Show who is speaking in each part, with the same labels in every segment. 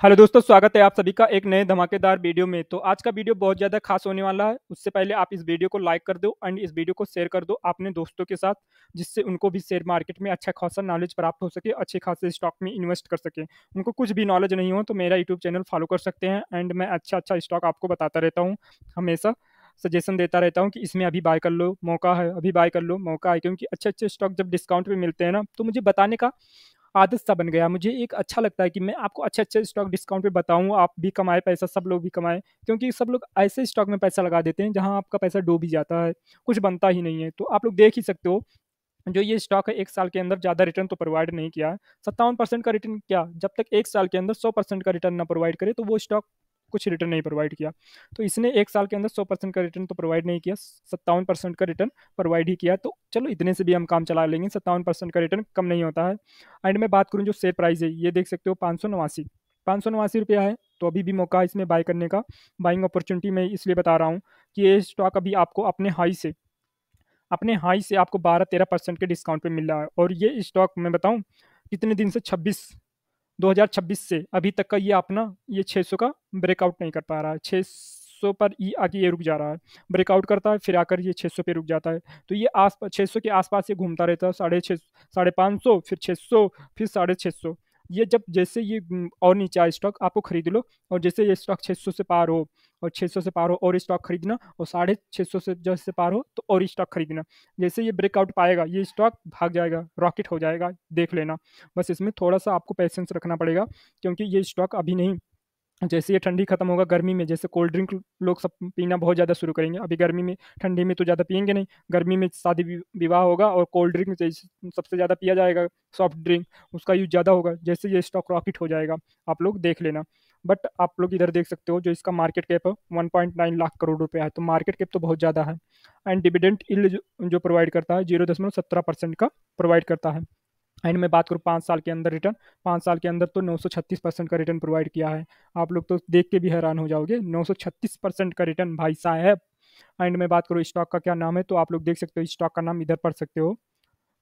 Speaker 1: Hello दोस्तों, स्वागत है आप सभी का एक नए धमाकेदार वीडियो में। तो आज का वीडियो बहुत ज़्यादा खास होने वाला है। उससे पहले आप इस वीडियो को लाइक कर दो एंड इस वीडियो को शेयर कर दो अपने दोस्तों के साथ, जिससे उनको भी शेयर मार्केट में अच्छा खासा नॉलेज प्राप्त हो सके, अच्छे खासे स्टॉक में इन्वेस्ट कर सके। उनको कुछ भी नॉलेज नहीं हो तो मेरा यूट्यूब चैनल फॉलो कर सकते हैं एंड मैं अच्छा अच्छा स्टॉक आपको बताता रहता हूँ। हमेशा सजेशन देता रहता हूँ कि इसमें अभी बाय कर लो, मौका है, अभी बाय कर लो, मौका है, क्योंकि अच्छे अच्छे स्टॉक जब डिस्काउंट पे मिलते हैं ना तो मुझे बताने का आदत सा बन गया। मुझे एक अच्छा लगता है कि मैं आपको अच्छे अच्छे स्टॉक डिस्काउंट पे बताऊँ, आप भी कमाए पैसा, सब लोग भी कमाए, क्योंकि सब लोग ऐसे स्टॉक में पैसा लगा देते हैं जहाँ आपका पैसा डूब ही जाता है, कुछ बनता ही नहीं है। तो आप लोग देख ही सकते हो, जो ये स्टॉक है, एक साल के अंदर ज़्यादा रिटर्न तो प्रोवाइड नहीं किया। सत्तावन परसेंट का रिटर्न क्या? जब तक एक साल के अंदर सौ परसेंट का रिटर्न ना प्रोवाइड करे तो वो स्टॉक कुछ रिटर्न नहीं प्रोवाइड किया। तो इसने एक साल के अंदर सौ परसेंट का रिटर्न तो प्रोवाइड नहीं किया, सत्तावन परसेंट का रिटर्न प्रोवाइड ही किया। तो चलो इतने से भी हम काम चला लेंगे, सत्तावन परसेंट का रिटर्न कम नहीं होता है। एंड मैं बात करूँ जो शेयर प्राइस है, ये देख सकते हो पाँच सौ नवासी। पाँच सौ नवासी रुपया है तो अभी भी मौका है इसमें बाय करने का। बाइंग अपॉर्चुनिटी मैं इसलिए बता रहा हूँ कि ये स्टॉक अभी आपको अपने हाई से, अपने हाई से आपको बारह तेरह परसेंट के डिस्काउंट पे मिल रहा है। और ये स्टॉक मैं बताऊँ, कितने दिन से छब्बीस 2026 से अभी तक का ये अपना ये 600 का ब्रेकआउट नहीं कर पा रहा है। 600 पर ये आके ये रुक जा रहा है। ब्रेकआउट करता है, फिर आकर ये 600 पे रुक जाता है। तो ये आस 600 के आसपास ये घूमता रहता है। साढ़े छः साढ़े पाँच सौ, फिर 600 फिर साढ़े छः सौ। ये जब, जैसे ये और नीचे आए स्टॉक आपको खरीद लो और जैसे ये स्टॉक 600 से पार हो और 600 से पार हो और स्टॉक खरीदना और साढ़े छः सौ से जैसे पार हो तो और स्टॉक खरीदना। जैसे ये ब्रेकआउट पाएगा, ये स्टॉक भाग जाएगा रॉकेट हो जाएगा, देख लेना। बस इसमें थोड़ा सा आपको पैसेंस रखना पड़ेगा, क्योंकि ये स्टॉक अभी नहीं। जैसे ये ठंडी खत्म होगा गर्मी में, जैसे कोल्ड ड्रिंक लोग सब पीना बहुत ज़्यादा शुरू करेंगे। अभी गर्मी में, ठंडी में तो ज़्यादा पियेंगे नहीं। गर्मी में शादी विवाह होगा और कोल्ड ड्रिंक जैसे सबसे ज़्यादा पिया जाएगा सॉफ्ट ड्रिंक उसका यूज़ ज़्यादा होगा। जैसे ये स्टॉक रॉकेट हो जाएगा, आप लोग देख लेना। बट आप लोग इधर देख सकते हो, जो इसका मार्केट कैप है one point nine lakh crore रुपया है। तो मार्केट कैप तो बहुत ज़्यादा है। एंड डिविडेंट इल जो प्रोवाइड करता है ज़ीरो दशमलव सत्रह परसेंट का प्रोवाइड करता है। एंड मैं बात करूँ पाँच साल के अंदर रिटर्न पाँच साल के अंदर तो नौ सौ छत्तीस परसेंट का रिटर्न प्रोवाइड किया है। आप लोग तो देख के भी हैरान हो जाओगे, नौ सौ छत्तीस परसेंट का रिटर्न भाई साहब। एंड मैं बात करूँ स्टॉक का क्या नाम है तो आप लोग देख सकते हो स्टॉक का नाम इधर पढ़ सकते हो।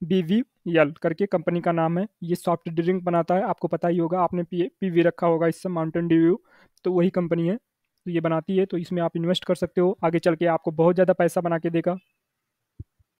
Speaker 1: बी वी यल करके कंपनी का नाम है। ये सॉफ्ट ड्रिंक बनाता है, आपको पता ही होगा, आपने पी पी वी रखा होगा इससे माउंटेन ड्यू तो वही कंपनी है तो ये बनाती है तो इसमें आप इन्वेस्ट कर सकते हो। आगे चल के आपको बहुत ज़्यादा पैसा बना के देगा।